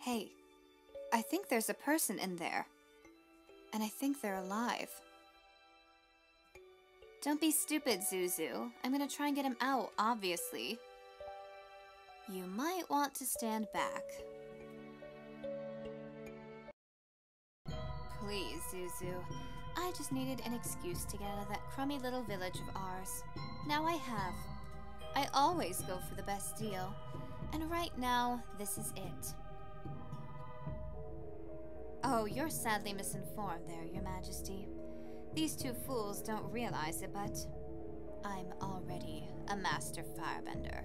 Hey, I think there's a person in there. And I think they're alive. Don't be stupid, Zuzu. I'm gonna try and get him out, obviously. You might want to stand back. Please, Zuzu. I just needed an excuse to get out of that crummy little village of ours. Now I have. I always go for the best deal. And right now, this is it. Oh, you're sadly misinformed there, Your Majesty. These two fools don't realize it, but I'm already a master firebender.